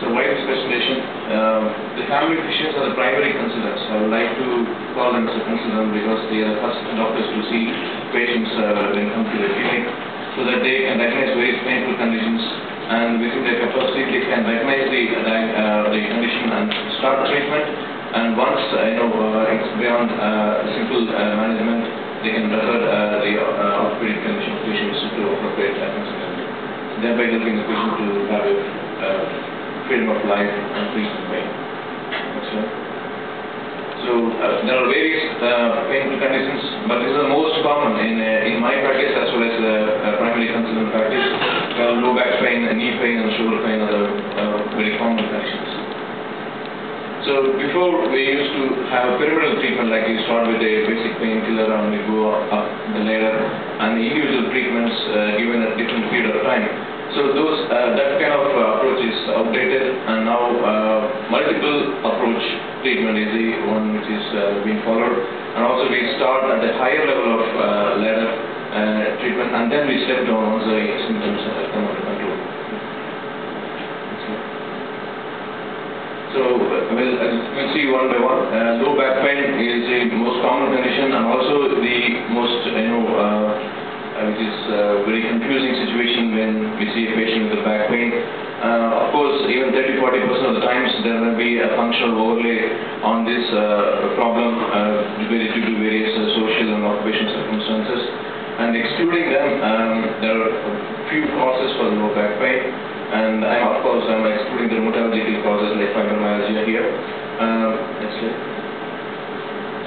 So why this presentation? Um, the family physicians are the primary consultants. I would like to call them as a consultant because they are the first doctors to see patients uh, when come to the clinic so that they can diagnose various painful conditions and within their capacity they can recognize the, uh, the condition and start treatment and once uh, you know uh, it's beyond uh, simple uh, management they can refer uh, the uh, orthopedic condition patients to appropriate uh, thereby helping the patient to have uh, freedom of life and peace of pain. So uh, there are various uh, painful conditions, but this is the most common in uh, in my practice as well as uh, uh, primary consultant practice. Uh, low back pain, knee pain, and shoulder pain are the uh, very common conditions. So before we used to have a treatment like you start with a basic painkiller and we go up the ladder and the individual treatments uh, given at different period of time. So those uh, that kind of uh, approach is outdated and now uh, multiple approach treatment is the one which is uh, being followed and also we start at the higher level of ladder treatment and then we step down once the symptoms come under control. So we'll, we'll see one by one. Uh, low back pain is the most common condition and also the most you know uh, a very confusing situation when we see a patient with a back pain. Uh, of course, even 30-40% of the times there will be a functional overlay on this uh, problem uh, due to various uh, social and occupational circumstances. And excluding them, um, there are few causes for low back pain. And I'm, of course, I'm excluding the rheumatological causes like fibromyalgia here. Um, next slide.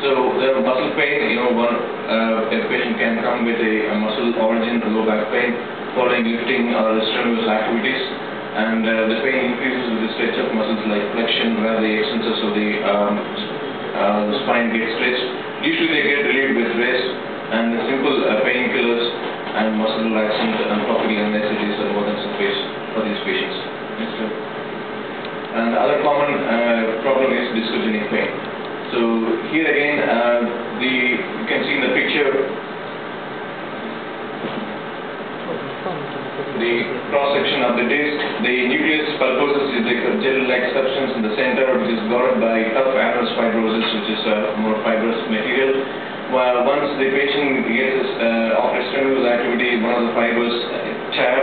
So the muscle pain, you know, one uh, a patient can come with a, a muscle origin, low back pain, following lifting or strenuous activities, and uh, the pain increases with the stretch of muscles like flexion, where the extensors of the um, uh, spine get stretched. Usually they get relieved with rest and simple uh, painkillers and muscle relaxant and topical anesthesias are more than sufficient for these patients. And the other common uh, problem is discogenic pain. So here again, uh, the you can see in the picture the cross section of the disc. The nucleus pulposus is the gel-like substance in the center, which is guarded by tough annulus fibrosus, which is a more fibrous material. Well, once the patient gets uh, after strenuous activity, one of the fibers uh, tear,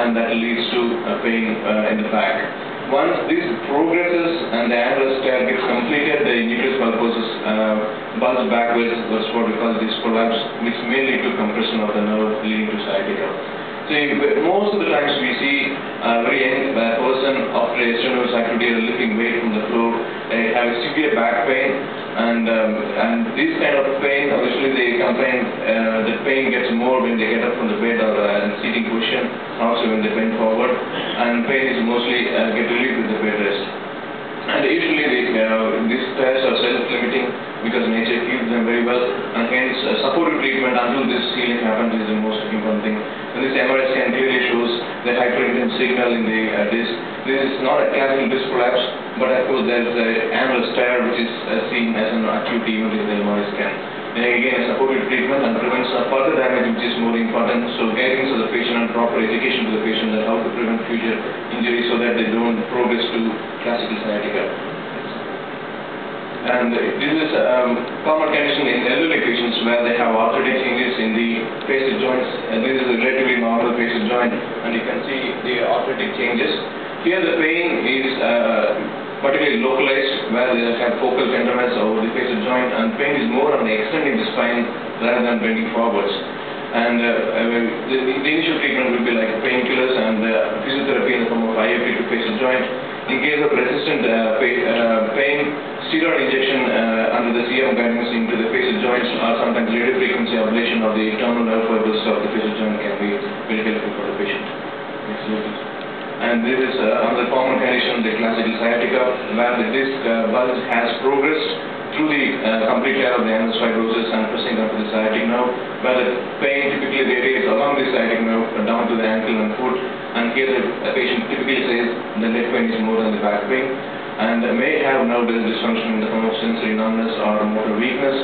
and that leads to uh, pain uh, in the back. Once this progresses and the annulus tear gets completed, the nucleus pulposus uh, backwards, that's what we call disc prolapse, which lead to compression of the nerve leading to sciatica. So most of the times we see a very young uh, person after a strenuous activity lifting weight from the floor, they have severe back pain and um, and this kind of pain, obviously they complain uh, the pain gets more when they get up from the bed or uh, in seating position, also when they bend forward, and pain is mostly uh, get relieved with the bed rest. And usually the, uh, these tests are self-limiting because nature heals them very well and hence uh, supportive treatment until this healing happens is the most important thing. And this MRI scan clearly shows the hyperintense signal in the uh, disc. This is not a classical disc collapse, but of course there is a annulus as an acute the MRI scan. And again, a supportive treatment and prevents further damage which is more important. So guidance of the patient and proper education to the patient on how to prevent future injuries so that they don't progress to classical sciatica. And this is um, common condition in elderly patients where they have arthritic changes in the facet joints. And this is a relatively normal facet joint, and you can see the arthritic changes. Here the pain is uh, particularly localized where they have focal tenderness over the facet joint, and pain is more on extending the spine rather than bending forwards. And uh, uh, the, the initial treatment will be like painkillers and uh, physiotherapy in the form of IFP to facet joint. In case of resistant uh, pa- uh, pain, steroid injection uh, under the C-arm guidance into the facet joints or sometimes radio frequency ablation of the terminal nerve fibers of the facet joint can be very helpful for the patient. Next. And this is uh, another common condition, the classical sciatica, where the disc uh, bulge has progressed through the uh, complete tear of the annulus fibrosus and pressing onto the sciatic nerve, where the pain typically radiates along the sciatic nerve down to the ankle and foot. And here the, patient typically says the leg pain is more than the back pain, and may have nerve dysfunction in the form of sensory numbness or motor weakness.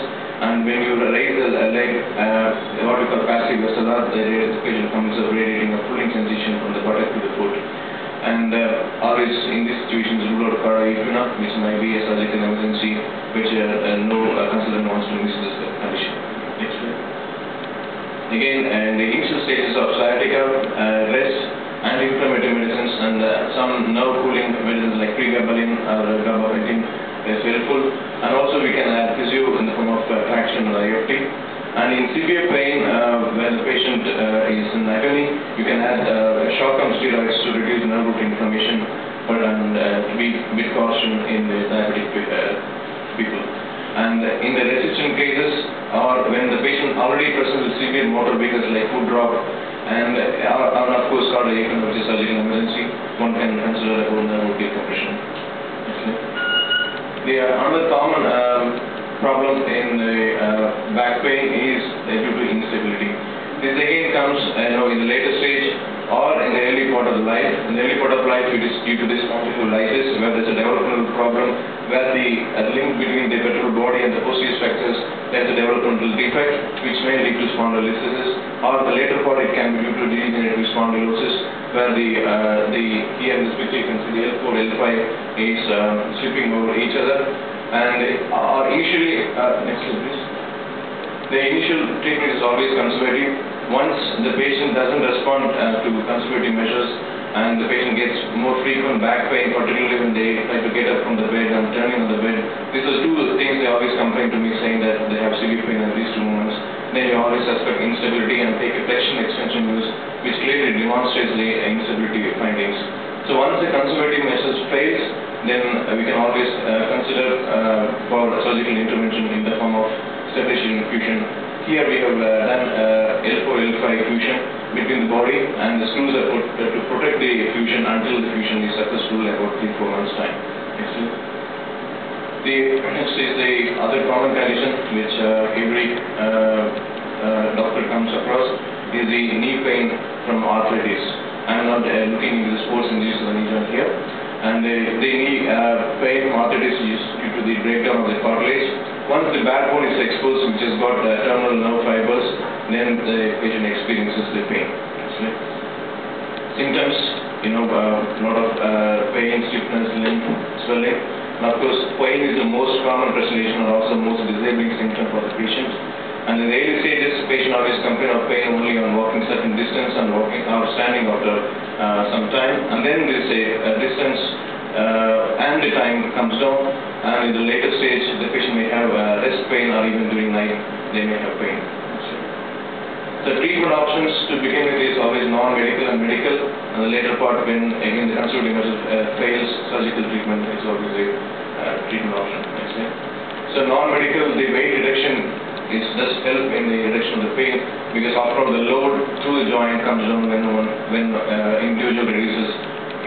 And when you raise the leg, uh, what we call passive SLR, the patient comes up radiating a pulling sensation from the buttock to the foot. And uh, always in these situations rule out paraipuna, which might be a surgical emergency, which uh, uh, no uh, consultant wants to miss this uh, condition. Next slide. Again, in the initial stages of sciatica, uh, rest, anti-inflammatory medicines and uh, some nerve cooling medicines like pregabalin or gabapentin is helpful. And also we can add physio in the form of uh, traction or IOT. And in severe pain, uh, when the patient uh, is in agony, you can add uh, short-term steroids to reduce nerve root inflammation but, and uh, to be bit caution in the diabetic uh, people. And in the resistant cases, or when the patient already presents with severe motor weakness like foot drop, and uh, or of course cardiac which is surgical emergency, one can consider about nerve root decompression. The uh, another common um, problem in the uh, back pain is uh, due to instability. This again comes, uh, you know, in the later stage or in the early part of the life. In the early part of life, it is due to this spondylolysis, where there's a developmental problem, where the uh, link between the vertebral body and the posterior structures, there's a developmental defect, which may lead to spondylolysis. Or the later part, it can be due to degenerative spondylosis, where the uh, the here in this picture you can see the L4, L5 is um, slipping over each other, and uh, or initially, uh, next slide please. The initial treatment is always conservative. Once the patient doesn't respond uh, to conservative measures and the patient gets more frequent back pain, particularly when they try to get up from the bed and turning on the bed, these are two things they always complain to me saying that they have severe pain at these two moments. Then you always suspect instability and take a flexion extension use, which clearly demonstrates the instability findings. So once the conservative measures fails, then uh, we can always uh, consider uh, for surgical intervention in the form of stabilization fusion. Here we have done uh, L4, L5 fusion between the body and the screws are put to protect the fusion until the fusion is successful about 3-4 months time. Next. The next is the other common condition which uh, every uh, uh, doctor comes across is the knee pain from arthritis. I am not looking into the sports injuries of the knee joint here. And the, the knee uh, pain arthritis is due to the breakdown of the cartilage. Once the backbone is exposed, which has got uh, terminal nerve fibers, then the patient experiences the pain. Symptoms, you know, a lot of uh, pain, stiffness, limb swelling. And of course, pain is the most common presentation and also most disabling symptom for the patient. And in the early stages, patient always complain of pain only on walking certain distance and walking or standing after uh, some time. And then there's a, a distance uh, and the time comes down. And in the later stage, the patient may have uh, rest pain or even during night, they may have pain. The treatment options to begin with is always non-medical and medical, and the later part when again the conservative measure uh, fails, surgical treatment is always a uh, treatment option. So non-medical, the weight reduction is does help in the reduction of the pain because after all the load through the joint comes down when one, when uh, individual reduces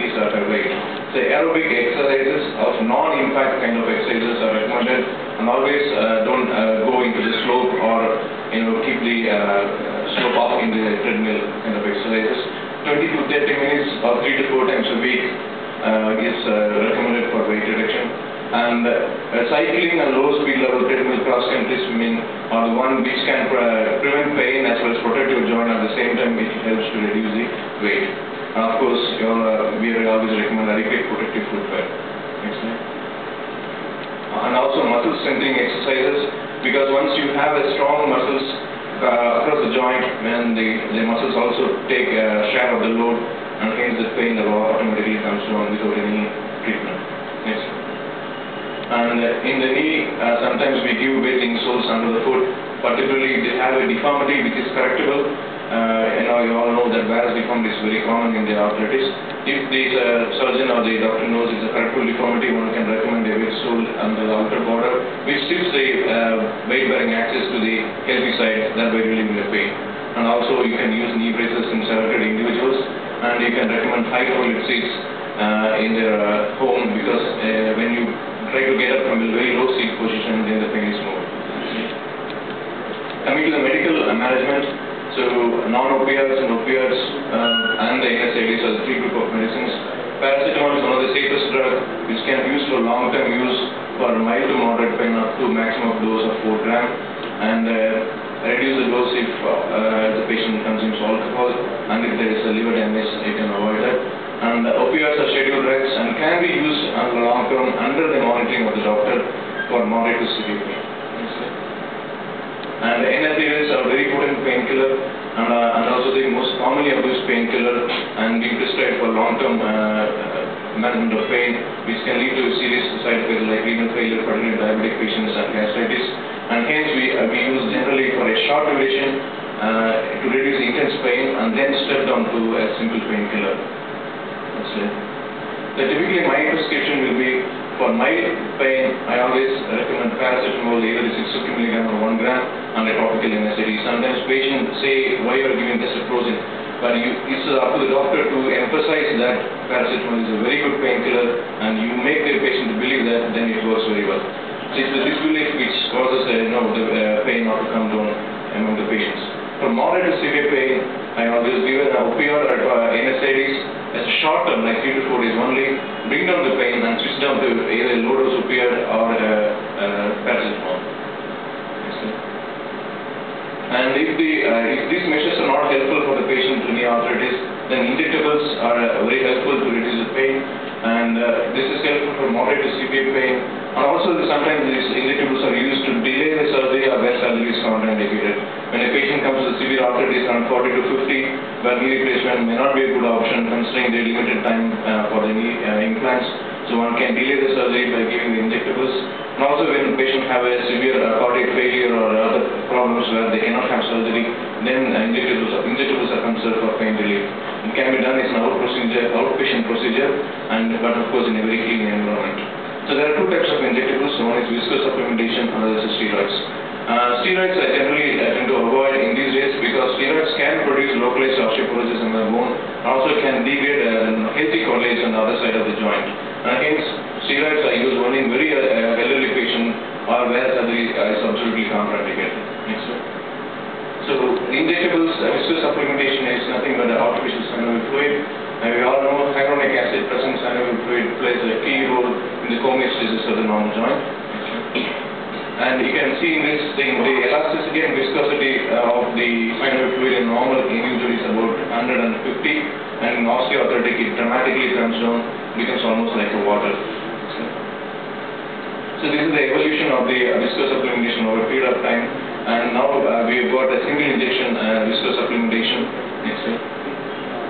his or her weight. So aerobic exercises of non-impact kind of exercises are recommended and always uh, don't uh, go into the slope or you know keep the uh, slope off in the treadmill kind of exercises. 20 to 30 minutes or 3 to 4 times a week uh, is uh, recommended for weight reduction. And uh, cycling and low speed level treadmill cross country swimming are the one which can pre- prevent pain as well as protect your joint at the same time it helps to reduce the weight. And of course, you all, uh, we always recommend adequate protective footwear. Next slide. And also muscle strengthening exercises because once you have a strong muscles uh, across the joint, then the, the muscles also take a share of the load and hence the pain that automatically comes down without any treatment. Next. And uh, in the knee, uh, sometimes we give weight insoles under the foot, particularly if they have a deformity which is correctable. Uh, you know, you all know that varus deformity is very common in the arthritis. If the uh, surgeon or the doctor knows it's a correctable deformity, one can recommend a weight sole under the outer border, which shifts the uh, weight-bearing axis to the healthy side, thereby relieving the pain. And also, you can use knee braces in selected individuals, and you can recommend high toilet seats uh, in their uh, home because uh, when you try to get up from a very low seat position, then the pain is more. Coming to the medical management, so non-opioids and opioids uh, and the NSAIDs are the three group of medicines. Paracetamol is one of the safest drug which can be used for long-term use for mild to moderate pain up to maximum dose of 4 gram and uh, reduce the dose if uh, the patient consumes alcohol and if there is a liver damage you can avoid that. and opioids are scheduled drugs and can be used on long term under the monitoring of the doctor for moderate to severe pain. And NSAIDs are very potent painkiller and, uh, and also the most commonly abused painkiller and being prescribed for long-term uh, uh, management of pain, which can lead to serious side effects like renal failure, particularly diabetic patients and gastritis. And hence we, uh, we use generally for a short duration uh, to reduce intense pain and then step down to a simple painkiller. Next slide. So typically my prescription will be for mild pain, I always recommend paracetamol either 650 milligram or 1 gram a topical NSAID. Sometimes patients say why you are giving just a but you, it's up to the doctor to emphasize that paracetamol is a very good painkiller and you make the patient believe that then it works very well. So it's the disbelief which causes uh, you know, the uh, pain not to come down among the patients. For moderate to severe pain, I always give an opioid or uh, NSAIDs as a short term, like 3 to 4 days only, bring down the pain and switch down to either low dose opioid or uh, uh, paracetamol. And if, the, uh, if these measures are not helpful for the patient with knee arthritis, then injectables are uh, very helpful to reduce the pain. And uh, this is helpful for moderate to severe pain. And also sometimes these injectables are used to delay the surgery or where surgery is contraindicated. When a patient comes with severe arthritis around 40 to 50, where knee replacement may not be a good option considering the limited time uh, for the uh, implants. So one can delay the surgery by giving the injectables. And also when patients have a severe uh, cardiac failure or other problems where they cannot have surgery, then injectables, injectables are considered for pain relief. It can be done as an out procedure, outpatient procedure, and but of course in a very clean environment. So there are two types of injectables. One is viscosupplementation, another is steroids. Uh, steroids I generally uh, tend to avoid in these days because steroids can produce localized osteoporosis in the bone, also can degrade uh, healthy cartilage on the other side of the joint. And hence, steroids are used only in very uh, uh, elderly patient or where surgery uh, is absolutely contraindicated. Next slide. So injectables, uh, viscosupplementation is nothing but an artificial synovial fluid. And we all know hyaluronic acid present synovial fluid plays a key role in the homeostasis of the normal joint. And you can see in this thing, the elasticity and viscosity uh, of the synovial fluid in normal individual is about 150 and in osteoarthritic it dramatically comes down, becomes almost like a water. So this is the evolution of the uh, viscosupplementation over a period of time and now uh, we have got a single injection uh, viscosupplementation. Next slide.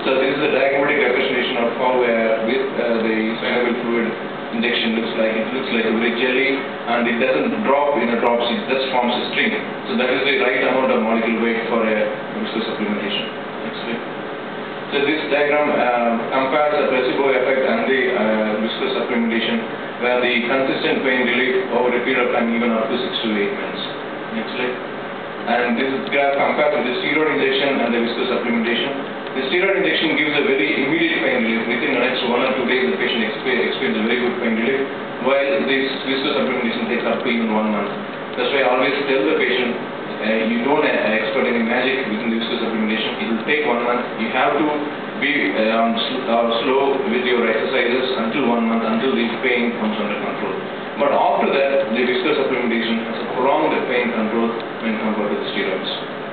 So this is a diagrammatic representation of how uh, with uh, the soluble fluid injection looks like. It looks like a very jelly and it doesn't drop in a drops, it just forms a string. So that is the right amount of molecular weight for a viscosupplementation. Next slide. So this diagram uh, compares the placebo effect and the uh, viscosupplementation where the consistent pain relief over a period of time even up to 6 to 8 months. Next slide. And this graph compared with the steroid injection and the viscosupplementation. The steroid injection gives a very immediate pain relief. Within the next one or two days, the patient expe- experiences a very good pain relief, while this viscosupplementation takes up to even one month. That's why I always tell the patient, uh, you don't uh, expect any magic within the viscosupplementation. It will take one month. You have to be uh, um, sl- uh, slow with your exercises until one month, until the pain comes under control. But after that, the viscosupplementation has prolonged pain control when compared to the steroids.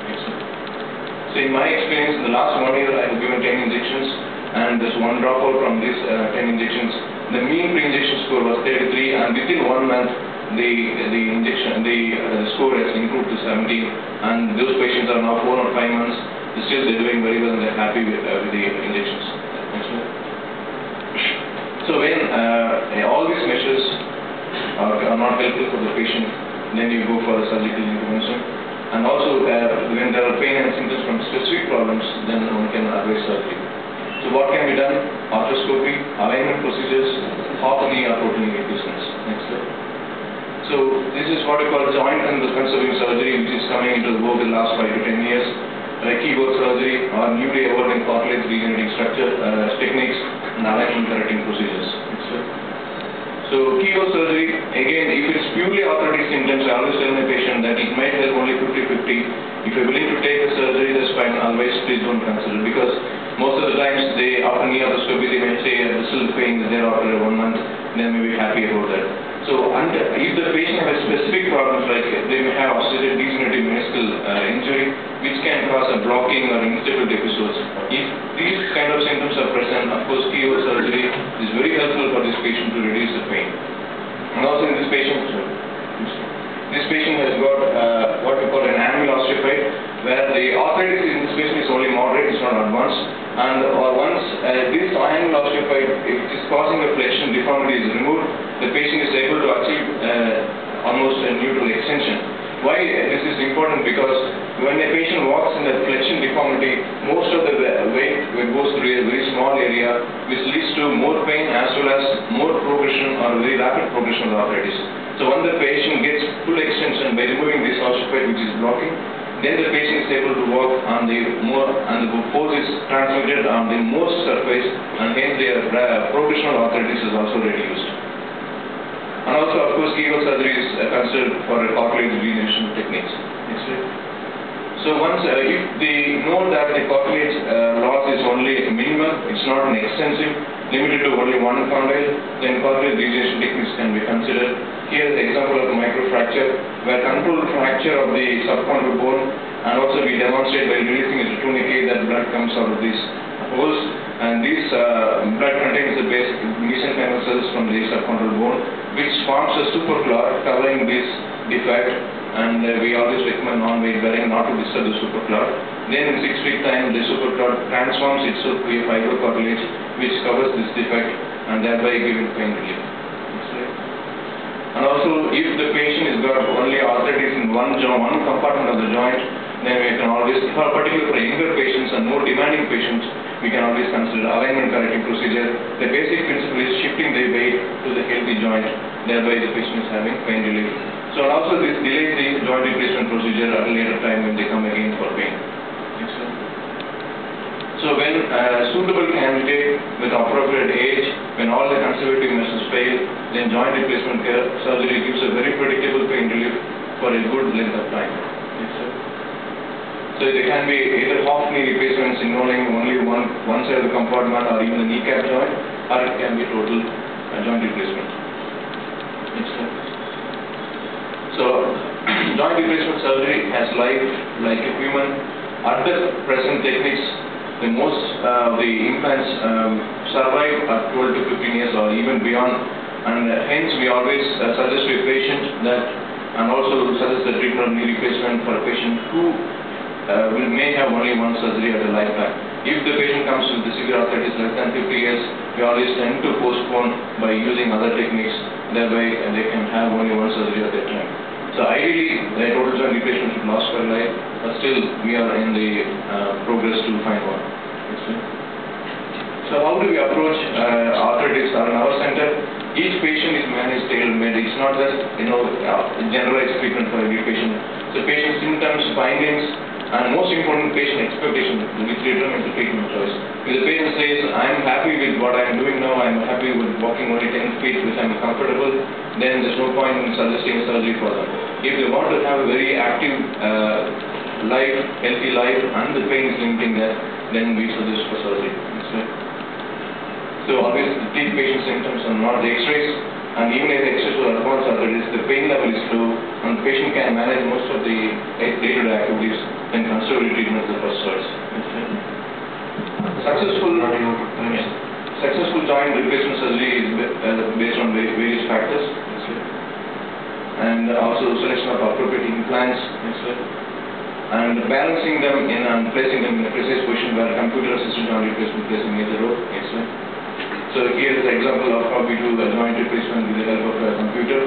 So in my experience, in the last one year, I have given 10 injections, and there's one dropout from these uh, 10 injections. The mean pre-injection score was 33, and within one month, the the injection the, uh, the score has improved to 70, and those patients are now four or five months. Still, they're doing very well, and they're happy with, uh, with the injections. So when uh, all these measures are, are not helpful for the patient, then you go for a surgical intervention. And also, uh, when there are pain and symptoms from specific problems, then one can advise surgery. So what can be done? Arthroscopy, alignment procedures, half knee or total knee replacements. Next slide. So this is what we call joint and conserving surgery, which is coming into the vogue in the last five to ten years. Like keyhole surgery or newly evolving cartilage regenerating structure uh, techniques and alignment correcting procedures. So keyhole surgery, again, if it's purely arthritic symptoms, I always tell my patient that it might help only 50-50. If you're willing to take the surgery, that's fine, otherwise please don't consider. Because most of the times, they, after knee arthroscopy, they may say the still pain is there after one month, then may be happy about that. So, and if the patient has specific problems like they may have osteogenesis degenerative meniscal uh, injury, which can cause a blocking or instability episodes. If these kind of symptoms are present, of course, keyhole surgery is very helpful for this patient to reduce the pain. And also in this patient, this patient has got uh, what we call an annual osteophyte, where the arthritis in this patient is only moderate, it's not advanced. And uh, once uh, this annual osteophyte, if it is causing a flexion deformity is removed, the patient is able to achieve uh, almost a neutral extension. Why this is important? Because when a patient walks in that flexion deformity, most of the weight goes through a very small area, which leads to more pain as well as more progression or very rapid progression of arthritis. So when the patient gets full extension by removing this osteophyte which is blocking, then the patient is able to walk on the more and the force is transmitted on the most surface and hence their uh, progression of arthritis is also reduced. And also of course keyhole surgery is uh, considered for cartilage regeneration techniques. Next slide. So once uh, if they know that the cartilage uh, loss is only minimal, it's not an extensive, limited to only one condyle, then cartilage regeneration techniques can be considered. Here is the example of microfracture, where controlled fracture of the subchondral bone, and also we demonstrate by releasing a tourniquet that blood comes out of these holes, and this uh, blood contains the basic mesenchymal cells from the subchondral bone, which forms a superclot covering this defect, and uh, we always recommend non-weight bearing not to disturb the superclot. Then in six week time, the superclot transforms itself to a fibrocartilage which covers this defect and thereby giving pain relief. And also, if the patient has got only arthritis in one joint, one compartment of the joint, then we can always, for particularly for younger patients and more demanding patients, we can always consider alignment correcting procedure. The basic principle is shifting the weight to the healthy joint, thereby the patient is having pain relief. So also this delays the joint replacement procedure at a later time when they come again for pain. So when uh, suitable candidate with appropriate age, when all the conservative measures fail, then joint replacement care surgery gives a very predictable pain relief for a good length of time. So there can be either half knee replacements involving only one, one side of the compartment or even the kneecap joint, or it can be total uh, joint replacement. Next one. So, joint replacement surgery has life like a human. The present techniques, the most uh, the implants um, survive at 12 to 15 years or even beyond, and uh, hence we always uh, suggest to a patient that, and also suggest the treatment knee replacement for a patient who uh, will may have only one surgery at a lifetime. If the patient comes with the severe arthritis less than 50 years, we always tend to postpone by using other techniques, thereby they can have only one surgery at a time. Replacement should last for life, but still we are in the uh, progress to find one. One. So how do we approach uh, arthritis in our center? Each patient is managed tailor-made. It's not just, you know, uh, generalized treatment for every patient. So patient symptoms, findings, and most important, patient expectation, which determines the treatment choice. If the patient says, I'm happy with what I'm doing now, I'm happy with walking only 10 feet, which I'm comfortable, then there's no point in suggesting surgery for them. If they want to have a very active uh, life, healthy life, and the pain is limiting that, then we suggest for surgery. So always treat patient symptoms and not the x-rays. And even if the x-rays are advanced the pain level is low and the patient can manage most of the day-to-day activities, then conservative treatment is the first choice. Successful, yes. successful joint replacement surgery is uh, based on various factors. And also selection of appropriate implants. And balancing them in and placing them in a precise position where computer assisted joint replacement plays a major role. So here is the example of how we do a joint replacement with the help of a computer.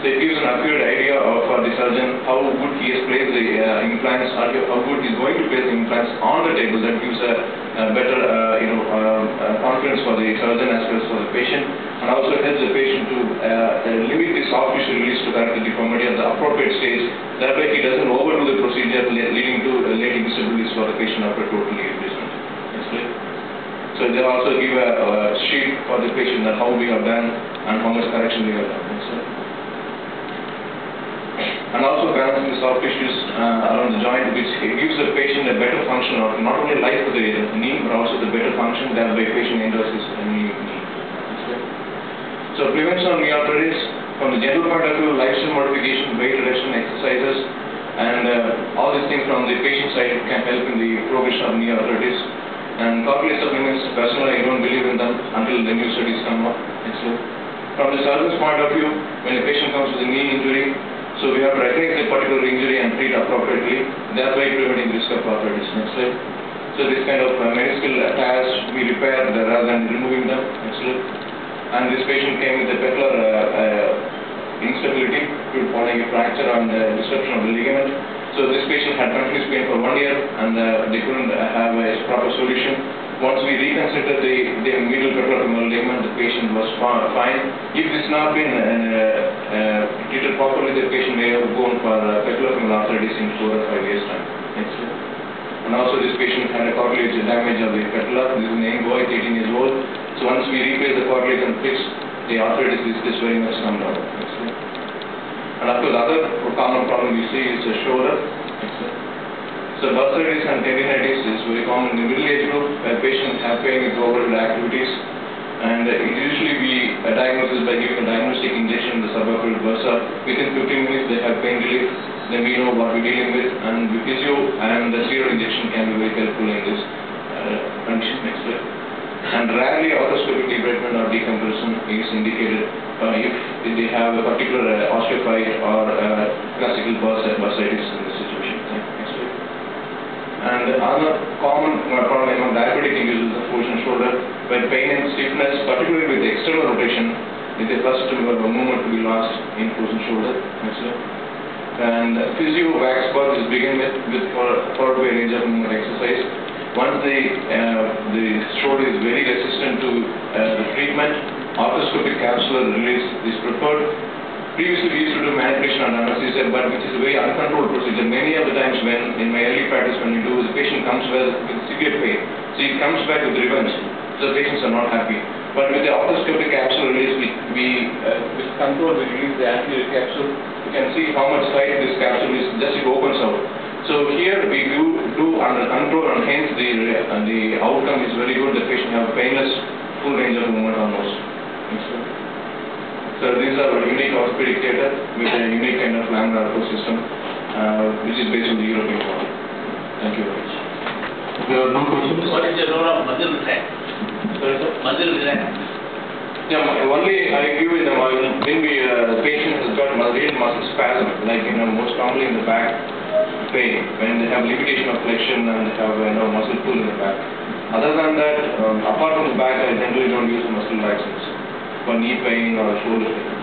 So it gives an accurate idea of for the surgeon how good he has placed the uh, implants how good he is going to place the implants on the table. That gives a, a better uh, you know uh, uh, confidence for the surgeon as well as for the patient, and also helps the patient to uh, uh, limit the soft tissue release to correct the deformity at the appropriate stage. That way he doesn't overdo the procedure leading to uh, late disabilities for the patient after total replacement. So they also give a, a sheet for the patient that how we have done and how much correction we have done. And also balancing the soft tissues uh, around the joint, which gives the patient a better function of not only life of the knee, but also the better function that the patient enjoys his knee. So prevention of knee arthritis, from the general point of view, lifestyle modification, weight reduction exercises, and uh, all these things from the patient side can help in the progression of knee arthritis. And cochlear supplements, personally, I don't believe in them until the new studies come up. From the surgeon's point of view, when a patient comes with a knee injury, so we have to recognize the particular injury and treat appropriately, thereby preventing risk of arthritis. Next slide. So this kind of uh, meniscal tears, we repair rather than removing them. Next slide. And this patient came with a patellar uh, uh, instability due to a fracture and uh, disruption of the ligament. So this patient had continuous pain for one year and uh, they couldn't uh, have a proper solution. Once we reconsidered the, the medial ligament, the patient was fine. If this not been uh, uh, treated properly, the patient may have gone for uh, patellofemoral arthritis in four or five years' time. Next. And also this patient had a cartilage damage of the patella. This is an young boy, 18 years old. So once we replace the cartilage and fix, the arthritis is, is very much come down. And of course, other common problem we see is the shoulder. So bursitis and tendinitis is very common in the middle age group where patients have pain with overhead activities. And it usually we diagnose by giving a diagnostic injection in the subacromial bursa. Within 15 minutes they have pain relief. Then we know what we're dealing with and the physio and the steroid injection can be very helpful in this uh, condition. Next slide. And rarely arthroscopic debridement or decompression is indicated uh, if they have a particular uh, osteophyte or uh, classical bursa- bursitis in this situation. Next slide. And another common uh, problem among diabetic individuals is the frozen shoulder, where pain and stiffness, particularly with the external rotation, is the first movement to be lost in frozen shoulder. And physio wax bath is begin with, with for- a range of movement exercise. Once the, uh, the shoulder is very resistant to uh, the treatment, arthroscopic capsular release is preferred. Previously, we used to do manipulation and anesthesia, but which is a very uncontrolled procedure. Many of the times when, in my early practice, when we do, the patient comes with, with severe pain. So he comes back with revenge. So the patients are not happy. But with the arthroscopic capsule release, we, we uh, with control, we release the anterior capsule. You can see how much tight this capsule is, just it opens out. So here we do, do under control and hence the, uh, the outcome is very good. The patient have painless, full range of movement almost. Next. So these are unique orthopedic theatre with a unique kind of laminar arco system, uh, which is based on the European model. Thank you very much. There are no questions? What is the role of muscle relax? Sorry, sir? Muscle relax. Yeah, only I give in the when when we, uh, the patient has got mu- real muscle spasm, like, you know, most commonly in the back pain, when they have limitation of flexion and they have, you know, muscle pull in the back. Other than that, um, apart from the back, I generally don't use muscle relaxants for knee pain or shoulder pain.